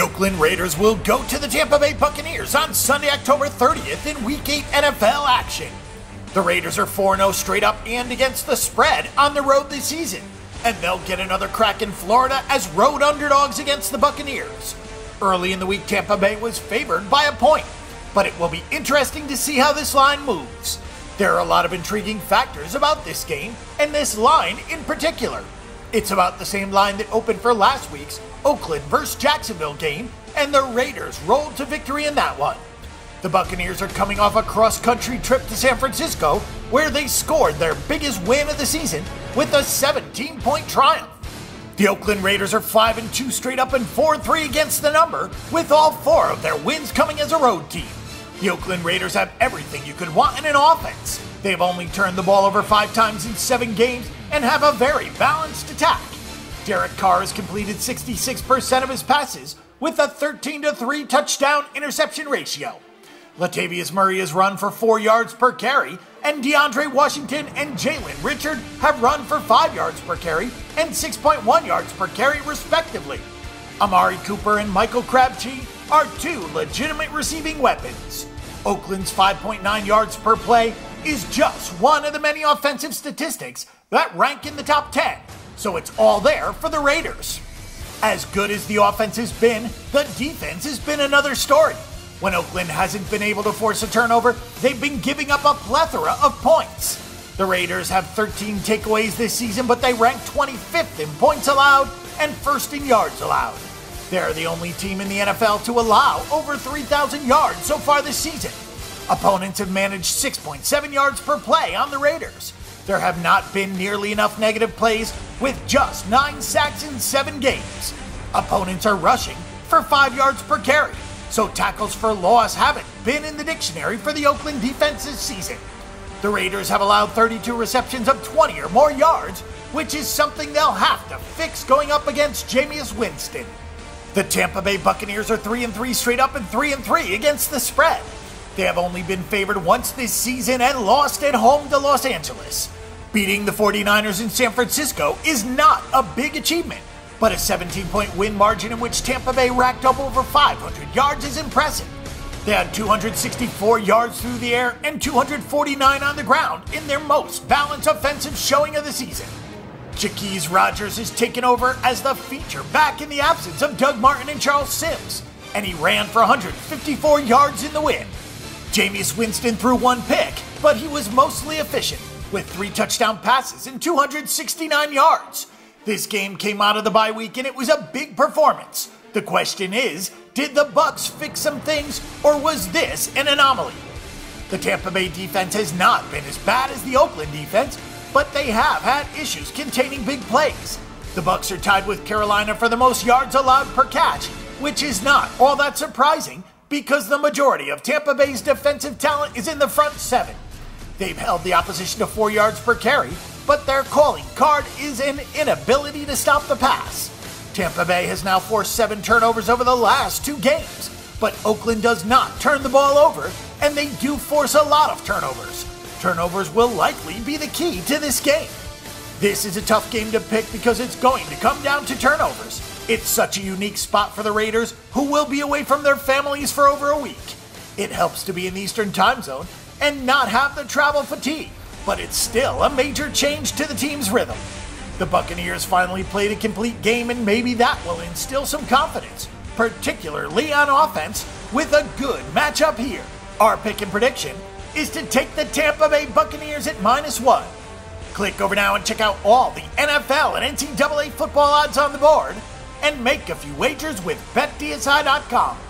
The Oakland Raiders will go to the Tampa Bay Buccaneers on Sunday, October 30th in Week 8 NFL action. The Raiders are 4 0 straight up and against the spread on the road this season, and they'll get another crack in Florida as road underdogs against the Buccaneers. Early in the week, Tampa Bay was favored by a point, but it will be interesting to see how this line moves. There are a lot of intriguing factors about this game, and this line in particular. It's about the same line that opened for last week's Oakland vs. Jacksonville game, and the Raiders rolled to victory in that one. The Buccaneers are coming off a cross country trip to San Francisco where they scored their biggest win of the season with a 17 point triumph. The Oakland Raiders are 5 and 2 straight up and 4 3 against the number, with all four of their wins coming as a road team. The Oakland Raiders have everything you could want in an offense. They have only turned the ball over five times in seven games and have a very balanced attack. Derek Carr has completed 66% of his passes with a 13 3 touchdown interception ratio. Latavius Murray has run for 4 yards per carry, and DeAndre Washington and Jalen Richard have run for 5 yards per carry and 6.1 yards per carry, respectively. Amari Cooper and Michael Crabtree are two legitimate receiving weapons. Oakland's 5.9 yards per play is just one of the many offensive statistics that rank in the top 10, so it's all there for the Raiders. As good as the offense has been, the defense has been another story. When Oakland hasn't been able to force a turnover, they've been giving up a plethora of points. The Raiders have 13 takeaways this season, but they rank 25th in points allowed and first in yards allowed. They're the only team in the NFL to allow over 3,000 yards so far this season. Opponents have managed 6.7 yards per play on the Raiders. There have not been nearly enough negative plays with just 9 sacks in 7 games. Opponents are rushing for 5 yards per carry, so tackles for loss haven't been in the dictionary for the Oakland defense this season. The Raiders have allowed 32 receptions of 20 or more yards, which is something they'll have to fix going up against Jameis Winston. The Tampa Bay Buccaneers are 3 and 3 straight up and 3 and 3 against the spread. They have only been favored once this season and lost at home to Los Angeles. Beating the 49ers in San Francisco is not a big achievement, but a 17 point win margin in which Tampa Bay racked up over 500 yards is impressive. They had 264 yards through the air and 249 on the ground in their most balanced offensive showing of the season. Jacquizz Rodgers is taken over as the feature back in the absence of Doug Martin and Charles Sims, and he ran for 154 yards in the win. Jameis Winston threw one pick, but he was mostly efficient, with three touchdown passes and 269 yards. This game came out of the bye week and it was a big performance. The question is, did the Bucks fix some things or was this an anomaly? The Tampa Bay defense has not been as bad as the Oakland defense, but they have had issues containing big plays. The Bucks are tied with Carolina for the most yards allowed per catch, which is not all that surprising because the majority of Tampa Bay's defensive talent is in the front seven. They've held the opposition to 4 yards per carry, but their calling card is an inability to stop the pass. Tampa Bay has now forced 7 turnovers over the last 2 games, but Oakland does not turn the ball over, and they do force a lot of turnovers. Turnovers will likely be the key to this game. This is a tough game to pick because it's going to come down to turnovers. It's such a unique spot for the Raiders, who will be away from their families for over a week. It helps to be in the Eastern time zone and not have the travel fatigue, but it's still a major change to the team's rhythm. The Buccaneers finally played a complete game, and maybe that will instill some confidence, particularly on offense, with a good matchup here. Our pick and prediction is to take the Tampa Bay Buccaneers at minus one. Click over now and check out all the NFL and NCAA football odds on the board and make a few wagers with BetDSI.com.